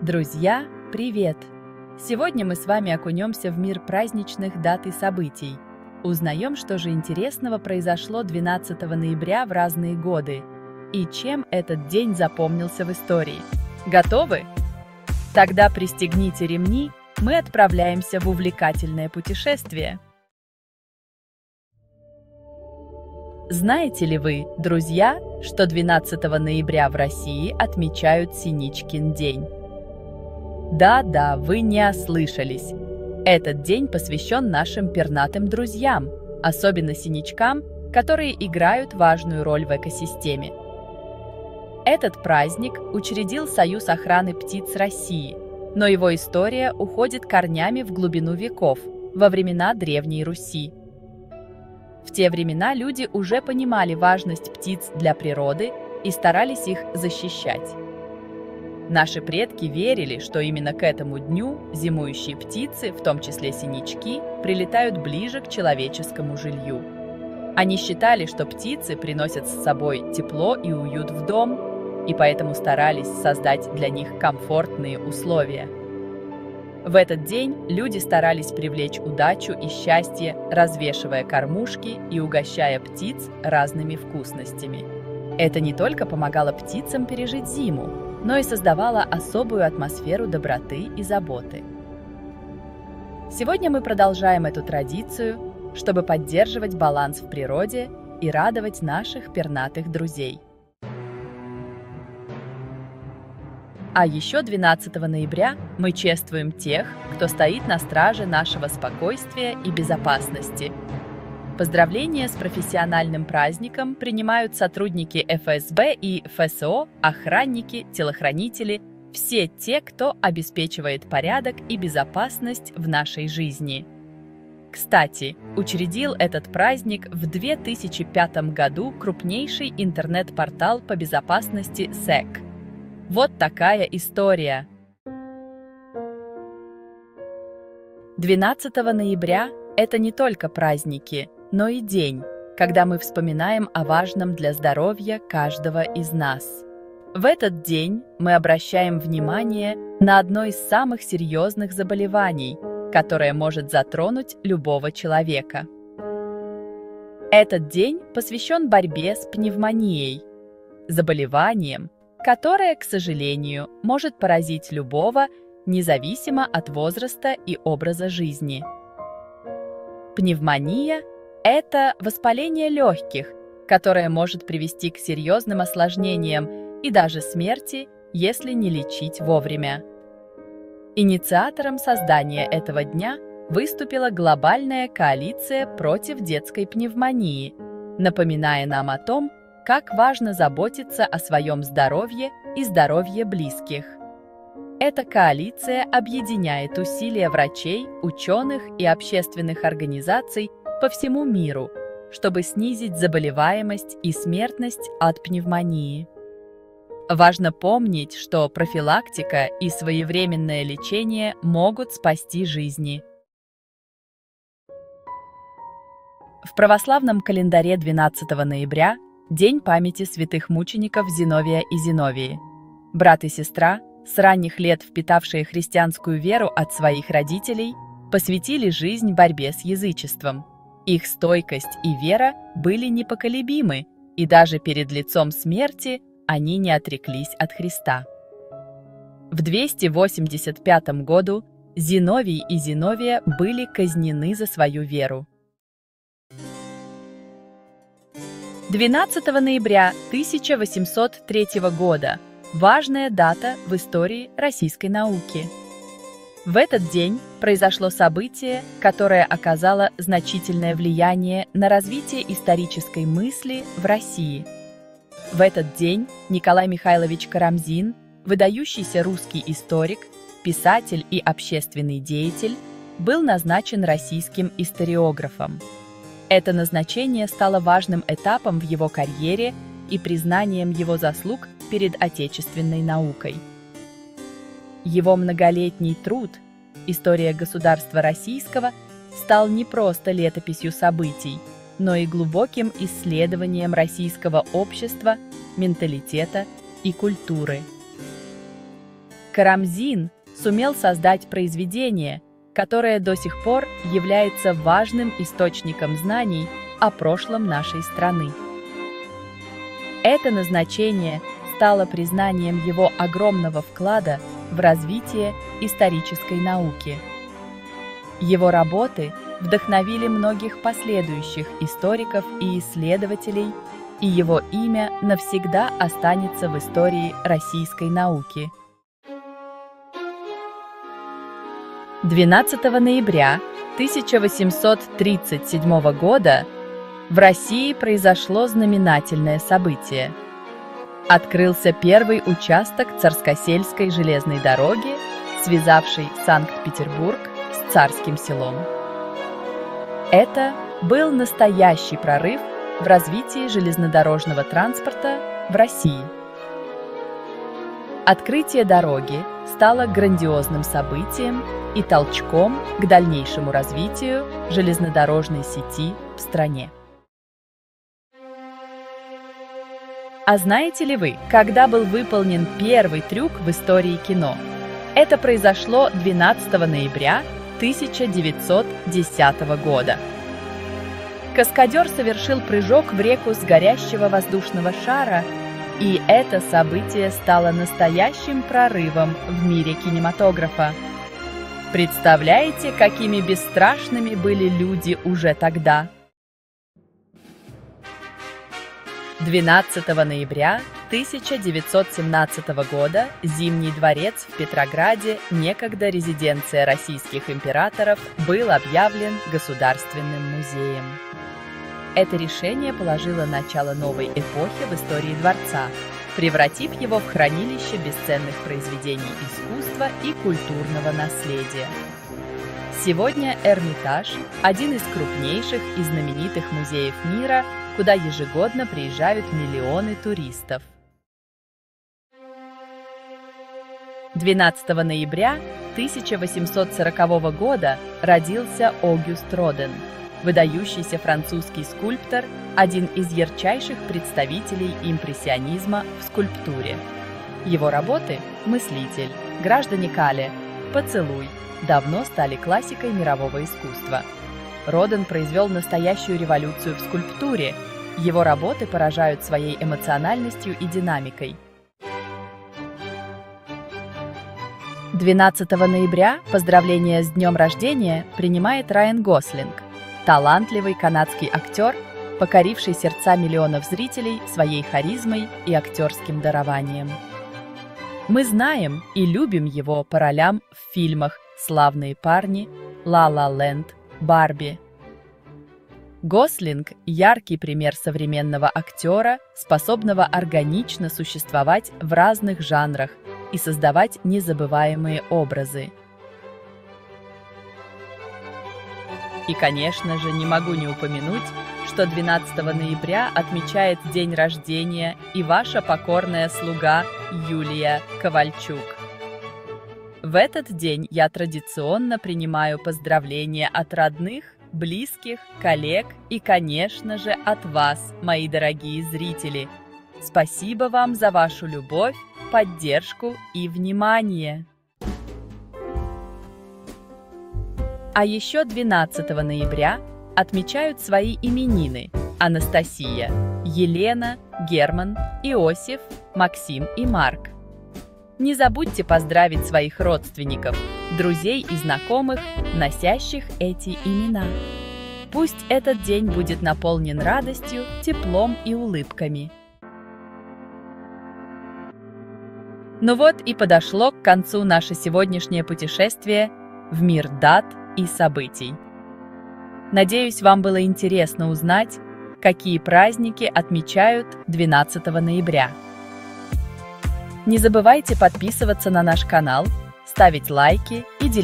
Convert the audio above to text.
Друзья, привет! Сегодня мы с вами окунемся в мир праздничных дат и событий. Узнаем, что же интересного произошло 12 ноября в разные годы и чем этот день запомнился в истории. Готовы? Тогда пристегните ремни, мы отправляемся в увлекательное путешествие. Знаете ли вы, друзья, что 12 ноября в России отмечают Синичкин день? Да-да, вы не ослышались. Этот день посвящен нашим пернатым друзьям, особенно синичкам, которые играют важную роль в экосистеме. Этот праздник учредил Союз охраны птиц России, но его история уходит корнями в глубину веков, во времена Древней Руси. В те времена люди уже понимали важность птиц для природы и старались их защищать. Наши предки верили, что именно к этому дню зимующие птицы, в том числе синички, прилетают ближе к человеческому жилью. Они считали, что птицы приносят с собой тепло и уют в дом, и поэтому старались создать для них комфортные условия. В этот день люди старались привлечь удачу и счастье, развешивая кормушки и угощая птиц разными вкусностями. Это не только помогало птицам пережить зиму, но и создавала особую атмосферу доброты и заботы. Сегодня мы продолжаем эту традицию, чтобы поддерживать баланс в природе и радовать наших пернатых друзей. А еще 12 ноября мы чествуем тех, кто стоит на страже нашего спокойствия и безопасности – Поздравления с профессиональным праздником принимают сотрудники ФСБ и ФСО, охранники, телохранители, все те, кто обеспечивает порядок и безопасность в нашей жизни. Кстати, учредил этот праздник в 2005 году крупнейший интернет-портал по безопасности СЭК. Вот такая история. 12 ноября – это не только праздники – но и день, когда мы вспоминаем о важном для здоровья каждого из нас. В этот день мы обращаем внимание на одно из самых серьезных заболеваний, которое может затронуть любого человека. Этот день посвящен борьбе с пневмонией, заболеванием, которое, к сожалению, может поразить любого, независимо от возраста и образа жизни. Пневмония это воспаление легких, которое может привести к серьезным осложнениям и даже смерти, если не лечить вовремя. Инициатором создания этого дня выступила глобальная коалиция против детской пневмонии, напоминая нам о том, как важно заботиться о своем здоровье и здоровье близких. Эта коалиция объединяет усилия врачей, ученых и общественных организаций по всему миру, чтобы снизить заболеваемость и смертность от пневмонии. Важно помнить, что профилактика и своевременное лечение могут спасти жизни. В православном календаре 12 ноября День памяти святых мучеников Зиновия и Зиновии. Брат и сестра, с ранних лет впитавшие христианскую веру от своих родителей, посвятили жизнь борьбе с язычеством – их стойкость и вера были непоколебимы, и даже перед лицом смерти они не отреклись от Христа. В 285 году Зиновий и Зиновия были казнены за свою веру. 12 ноября 1803 года – важная дата в истории российской науки – в этот день произошло событие, которое оказало значительное влияние на развитие исторической мысли в России. В этот день Николай Михайлович Карамзин, выдающийся русский историк, писатель и общественный деятель, был назначен российским историографом. Это назначение стало важным этапом в его карьере и признанием его заслуг перед отечественной наукой – его многолетний труд «История государства российского» стал не просто летописью событий, но и глубоким исследованием российского общества, менталитета и культуры. Карамзин сумел создать произведение, которое до сих пор является важным источником знаний о прошлом нашей страны. Это назначение стало признанием его огромного вклада в развитие исторической науки. Его работы вдохновили многих последующих историков и исследователей, и его имя навсегда останется в истории российской науки. 12 ноября 1837 года в России произошло знаменательное событие. Открылся первый участок Царскосельской железной дороги, связавший Санкт-Петербург с Царским селом. Это был настоящий прорыв в развитии железнодорожного транспорта в России. Открытие дороги стало грандиозным событием и толчком к дальнейшему развитию железнодорожной сети в стране. А знаете ли вы, когда был выполнен первый трюк в истории кино? Это произошло 12 ноября 1910 года. Каскадер совершил прыжок в реку с горящего воздушного шара, и это событие стало настоящим прорывом в мире кинематографа. Представляете, какими бесстрашными были люди уже тогда? 12 ноября 1917 года Зимний дворец в Петрограде, некогда резиденция российских императоров, был объявлен Государственным музеем. Это решение положило начало новой эпохи в истории дворца, превратив его в хранилище бесценных произведений искусства и культурного наследия. Сегодня Эрмитаж – один из крупнейших и знаменитых музеев мира, куда ежегодно приезжают миллионы туристов. 12 ноября 1840 года родился Огюст Роден, выдающийся французский скульптор, один из ярчайших представителей импрессионизма в скульптуре. Его работы «Мыслитель», «Граждане Кале», «Поцелуй» давно стали классикой мирового искусства. Роден произвел настоящую революцию в скульптуре. Его работы поражают своей эмоциональностью и динамикой. 12 ноября поздравление с днем рождения принимает Райан Гослинг, талантливый канадский актер, покоривший сердца миллионов зрителей своей харизмой и актерским дарованием. Мы знаем и любим его по ролям в фильмах «Славные парни», «Ла-Ла Ленд», «Барби». Гослинг – яркий пример современного актера, способного органично существовать в разных жанрах и создавать незабываемые образы. И, конечно же, не могу не упомянуть, что 12 ноября отмечает день рождения и ваша покорная слуга Юлия Ковальчук. В этот день я традиционно принимаю поздравления от родных, близких, коллег и, конечно же, от вас, мои дорогие зрители. Спасибо вам за вашу любовь, поддержку и внимание. А еще 12 ноября отмечают свои именины Анастасия, Елена, Герман, Иосиф, Максим и Марк. Не забудьте поздравить своих родственников, друзей и знакомых, носящих эти имена. Пусть этот день будет наполнен радостью, теплом и улыбками. Ну вот и подошло к концу наше сегодняшнее путешествие в мир дат и событий. Надеюсь, вам было интересно узнать, какие праздники отмечают 12 ноября. Не забывайте подписываться на наш канал, ставить лайки и делиться